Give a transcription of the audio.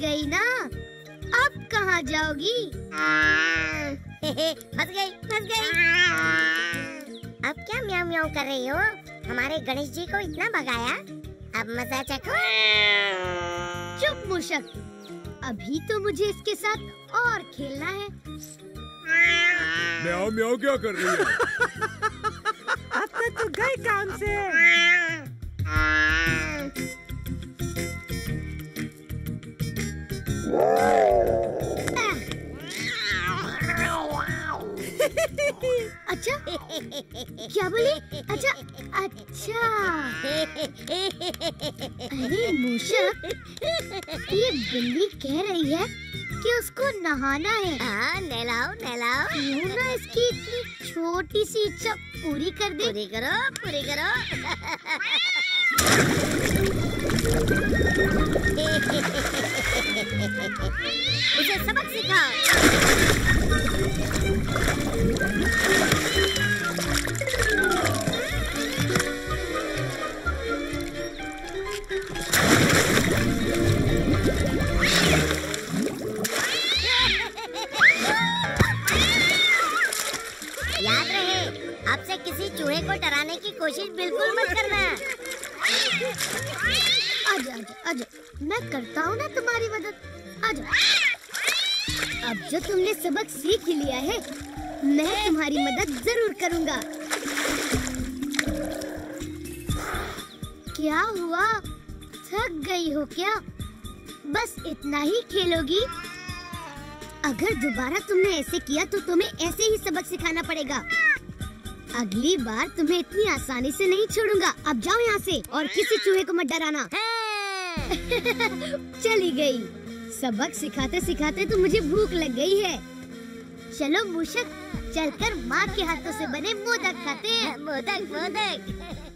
गई ना? अब कहाँ जाओगी? फंस गई फंस गई। अब क्या म्याऊ म्याऊ कर रही हो? हमारे गणेश जी को इतना भगाया? अब मज़ा चखो। चुप मूषक अभी तो मुझे इसके साथ और खेलना है। म्याओ म्याओ क्या कर रही है? अब तक तो गई काम से। अच्छा? क्या बोली? अच्छा अच्छा। अरे मूषक ये बिल्ली कह रही है कि उसको नहाना है। हाँ नहलाओ नहलाओ। क्यों ना इसकी इतनी छोटी सी इच्छा पूरी कर दे? पूरी करो पूरी करो। याद रहे। आपसे किसी चूहे को डराने की कोशिश बिल्कुल मत करना। आजा आजा आजा। मैं करता हूँ ना तुम्हारी मदद। आजा। अब जो तुमने सबक सीख लिया है, मैं तुम्हारी मदद ज़रूर करूँगा। क्या हुआ? थक गई हो क्या? बस इतना ही खेलोगी? अगर दोबारा तुमने ऐसे किया तो तुम्हें ऐसे ही सबक सिखाना पड़ेगा। अगली बार तुम्हें इतनी आसानी से नहीं छोड़ूँगा। अब जाओ यहाँ से और किसी चूहे को मत डराना। चली गई। सबक सिखाते सिखाते तो मुझे भूख लग गई है। चलो मूषक, चलकर माँ के हाथों से बने मोदक खाते हैं। मोदक मोदक।